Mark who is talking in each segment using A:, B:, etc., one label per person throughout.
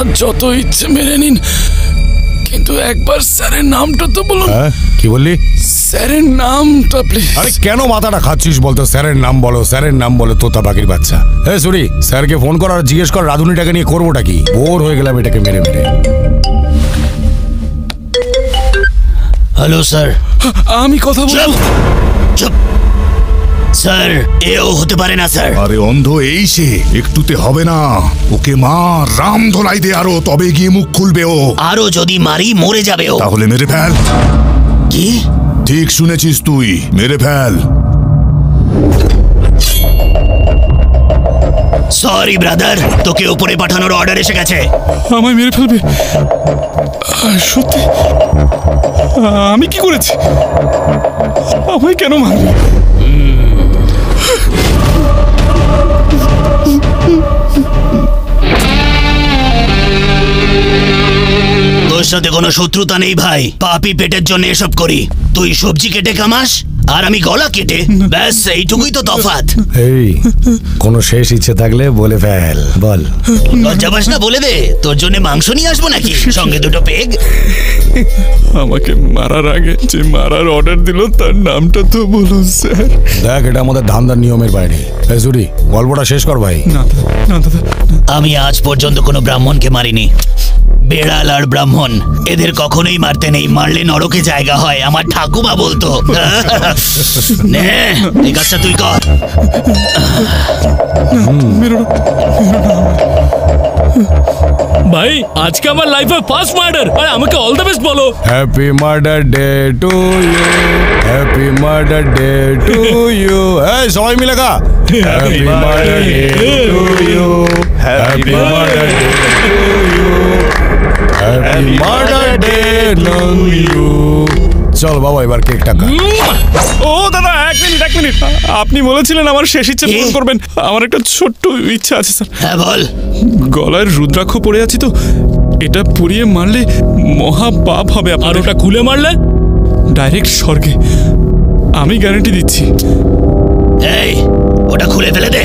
A: আপনার যত ইচ্ছে মেনে নিন। কিন্তু একবার স্যারের নামটা তো বলুন।
B: হ্যাঁ কি বললি?
A: স্যারের নামটা প্লিজ
B: আরে কেন মাথাটা খাচ্ছিস বলতো? স্যারের নাম বলো স্যারের নাম বলো তোতা পাখির বাচ্চা। এ সরি স্যারকে ফোন কর আর জিজ্ঞেস কর রাধুনিটাকে নিয়ে করবোটা কি? বোর হয়ে গেলাম এটাকে মেরে মেরে
C: হ্যালো স্যার।
A: আমি কথা বলব।
C: চুপ। স্যার এও হতে পারে না স্যার।
D: আরে অন্ধ এই সে একটুতে হবে না। ওকে মা রাম ধলাই দে আরও তবে গিয়ে মুখ খুলবে ও।
C: আরও যদি মারি মরে যাবে ও।
D: তাহলে মেরে ফেল।
C: কি?
D: ঠিক শুনেছিস তুই মেরে ফেল।
C: সরি ব্রাদার তোকে উপরে পাঠানোর অর্ডার এসে গেছে।
A: আমায় মেরে ফেলবে? সত্যি? আমি কি করেছি? আমায় কেন মারবে
C: তোর সাথে কোনো শত্রুতা নেই ভাই। পাপি পেটের জন্য এসব করি। তুই সবজি কেটে কামাস আর আমি গলা কেটে ব্যাস এইটুকুই তো তফাৎ।
B: এই কোনো শেষ ইচ্ছে থাকলে বলে ফেল বল।
C: লজ্জা পাস না বলে দে তোর জন্য মাংস নিয়ে আসব নাকি? সঙ্গে দুটো পেগ।
A: আমাকে মারার আগে যে মারার অর্ডার দিল তার নামটা তো বলুন স্যার।
B: দেখ এটা আমাদের ধান্দার নিয়মের বাইরে। সুরি গল্পটা শেষ কর ভাই।
A: না দাদা না দাদা।
C: আমি আজ পর্যন্ত কোনো ব্রাহ্মণকে মারিনি। বেড়াল আর ব্রাহ্মণ। এদের কখনোই মারতে নেই মারলে নরকে জায়গা হয় আমার ঠাকুমা বলতো। নে এই কাজটা তুই কর।
E: ভাই আজকে আমার লাইফে ফার্স্ট মার্ডার আর আমাকে অল দ্য বেস্ট বলো।
B: Happy murder day to you happy murder day to you এই সবাই মিলে গা happy murder day to you happy murder happy murder day to you চল বাবা এবার কেকটা খা।
A: ও দাদা এক মিনিট এক মিনিট। আপনি বলেছিলেন আমার শেষ ইচ্ছে পূরণ করবেন। আমার একটা ছোট্ট ইচ্ছা আছে স্যার।
C: হ্যাঁ বল।
A: গলায় রুদ্রাক্ষ পড়ে আছি তো। এটা পুড়িয়ে মারলে মহা পাপ হবে
E: আর ওটা খুলে মারলে?
A: ডাইরেক্ট স্বর্গে। আমি গ্যারান্টি দিচ্ছি।
C: এই ওটা খুলে ফেলে দে।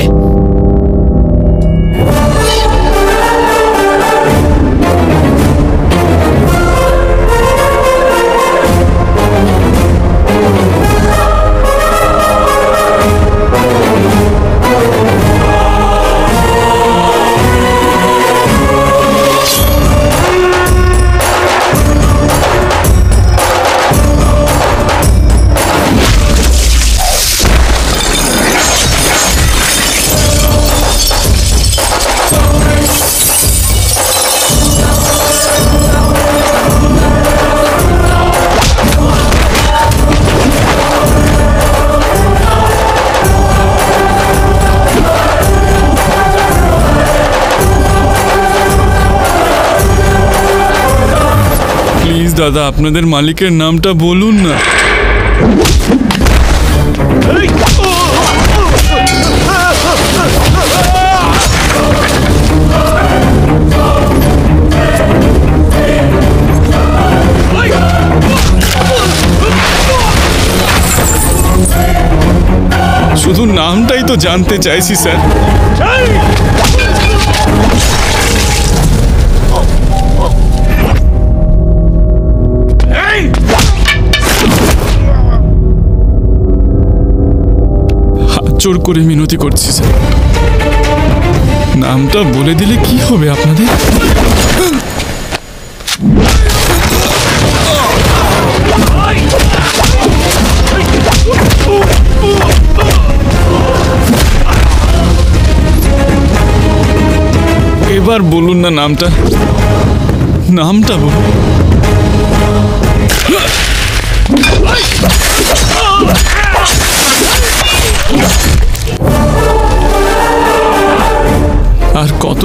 A: প্লিজ দাদা আপনাদের মালিকের নামটা বলুন না। শুধু নামটাই তো জানতে চাইছি স্যার। জোর করে মিনতি করছি, স্যার। নামটা বলে দিলে কি হবে আপনাদের? এবার বলুন না নামটা। নামটা বলুন।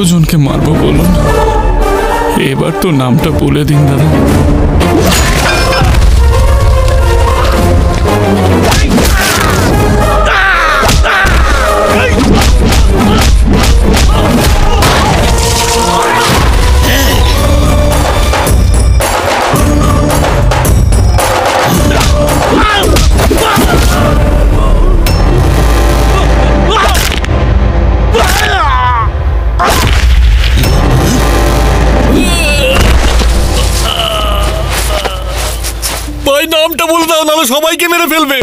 A: কতজনকে মারবো বলুন? এবার তো নামটা বলে দিন দাদা।
E: ভাই নামটা বলে দাও নাহলে সবাইকে মেরে ফেলবে।